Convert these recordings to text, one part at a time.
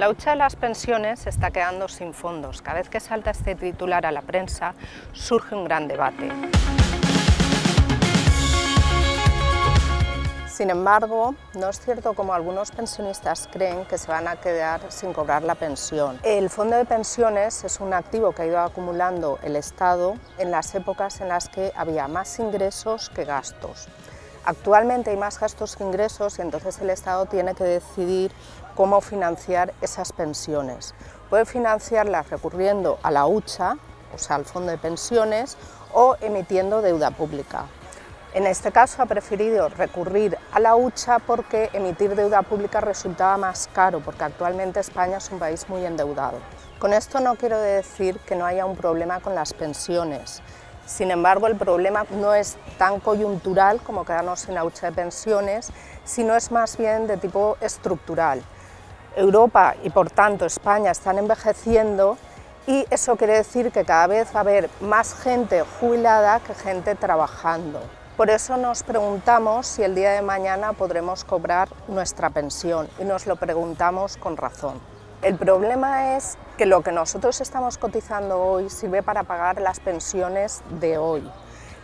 La hucha de las pensiones está quedando sin fondos. Cada vez que salta este titular a la prensa surge un gran debate. Sin embargo, no es cierto como algunos pensionistas creen que se van a quedar sin cobrar la pensión. El fondo de pensiones es un activo que ha ido acumulando el Estado en las épocas en las que había más ingresos que gastos. Actualmente hay más gastos que ingresos y entonces el Estado tiene que decidir cómo financiar esas pensiones. Puede financiarlas recurriendo a la hucha, o sea, al fondo de pensiones, o emitiendo deuda pública. En este caso ha preferido recurrir a la hucha porque emitir deuda pública resultaba más caro, porque actualmente España es un país muy endeudado. Con esto no quiero decir que no haya un problema con las pensiones. Sin embargo, el problema no es tan coyuntural como quedarnos sin la hucha de pensiones, sino es más bien de tipo estructural. Europa y por tanto España están envejeciendo y eso quiere decir que cada vez va a haber más gente jubilada que gente trabajando. Por eso nos preguntamos si el día de mañana podremos cobrar nuestra pensión y nos lo preguntamos con razón. El problema es que lo que nosotros estamos cotizando hoy sirve para pagar las pensiones de hoy.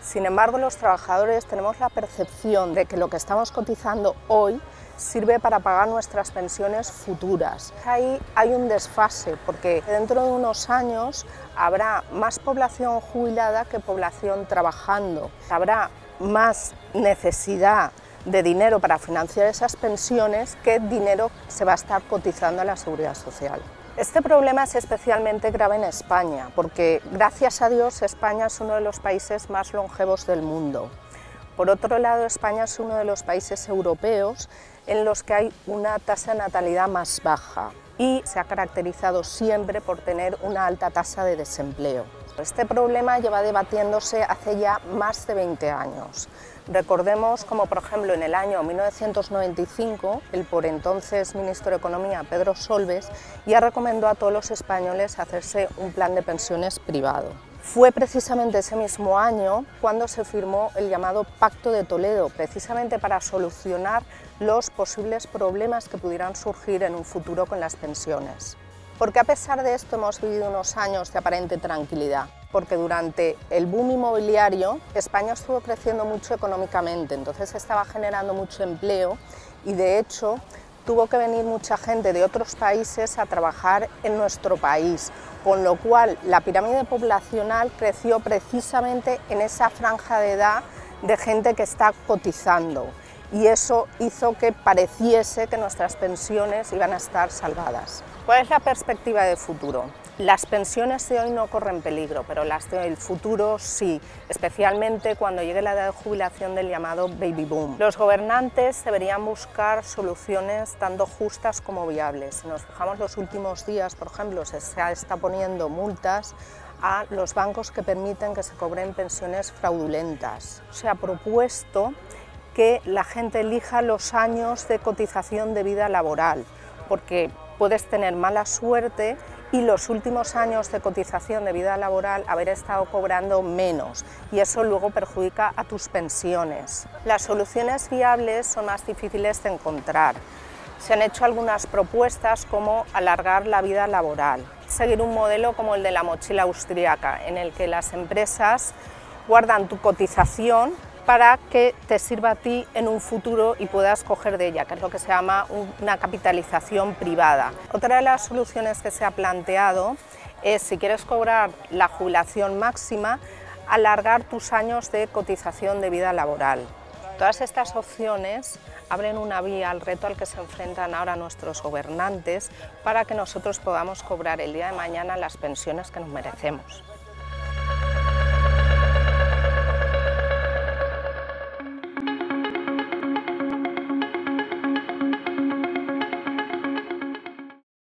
Sin embargo, los trabajadores tenemos la percepción de que lo que estamos cotizando hoy sirve para pagar nuestras pensiones futuras. Ahí hay un desfase porque dentro de unos años habrá más población jubilada que población trabajando. Habrá más necesidad de dinero para financiar esas pensiones que dinero se va a estar cotizando a la seguridad social. Este problema es especialmente grave en España, porque gracias a Dios España es uno de los países más longevos del mundo. Por otro lado, España es uno de los países europeos en los que hay una tasa de natalidad más baja y se ha caracterizado siempre por tener una alta tasa de desempleo. Este problema lleva debatiéndose hace ya más de 20 años. Recordemos como, por ejemplo, en el año 1995, el por entonces ministro de Economía, Pedro Solbes, ya recomendó a todos los españoles hacerse un plan de pensiones privado. Fue precisamente ese mismo año cuando se firmó el llamado Pacto de Toledo, precisamente para solucionar los posibles problemas que pudieran surgir en un futuro con las pensiones porque a pesar de esto hemos vivido unos años de aparente tranquilidad, porque durante el boom inmobiliario España estuvo creciendo mucho económicamente, entonces estaba generando mucho empleo y de hecho tuvo que venir mucha gente de otros países a trabajar en nuestro país, con lo cual la pirámide poblacional creció precisamente en esa franja de edad de gente que está cotizando y eso hizo que pareciese que nuestras pensiones iban a estar salvadas. ¿Cuál es la perspectiva de futuro? Las pensiones de hoy no corren peligro, pero las del futuro sí, especialmente cuando llegue la edad de jubilación del llamado baby boom. Los gobernantes deberían buscar soluciones tanto justas como viables. Si nos fijamos los últimos días, por ejemplo, se está poniendo multas a los bancos que permiten que se cobren pensiones fraudulentas. Se ha propuesto que la gente elija los años de cotización de vida laboral, porque puedes tener mala suerte y los últimos años de cotización de vida laboral haber estado cobrando menos y eso luego perjudica a tus pensiones. Las soluciones viables son más difíciles de encontrar. Se han hecho algunas propuestas como alargar la vida laboral, seguir un modelo como el de la mochila austríaca, en el que las empresas guardan tu cotización para que te sirva a ti en un futuro y puedas coger de ella, que es lo que se llama una capitalización privada. Otra de las soluciones que se ha planteado es, si quieres cobrar la jubilación máxima, alargar tus años de cotización de vida laboral. Todas estas opciones abren una vía al reto al que se enfrentan ahora nuestros gobernantes para que nosotros podamos cobrar el día de mañana las pensiones que nos merecemos.